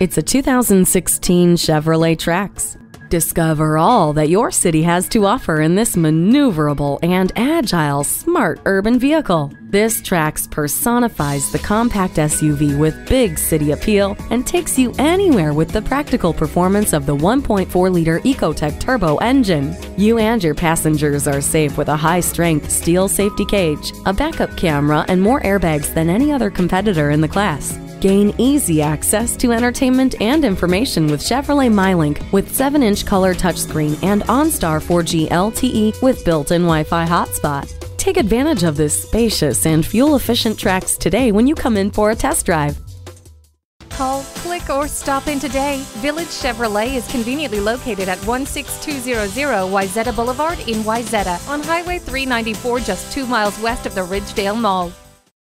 It's a 2016 Chevrolet Trax. Discover all that your city has to offer in this maneuverable and agile smart urban vehicle. This Trax personifies the compact SUV with big city appeal and takes you anywhere with the practical performance of the 1.4 liter Ecotec turbo engine. You and your passengers are safe with a high strength steel safety cage, a backup camera, and more airbags than any other competitor in the class. Gain easy access to entertainment and information with Chevrolet MyLink with 7 inch color touchscreen and OnStar 4G LTE with built in Wi Fi hotspot. Take advantage of this spacious and fuel efficient Trax today when you come in for a test drive. Call, click, or stop in today. Village Chevrolet is conveniently located at 16200 Wayzata Boulevard in Wayzata on Highway 394, just two miles west of the Ridgedale Mall.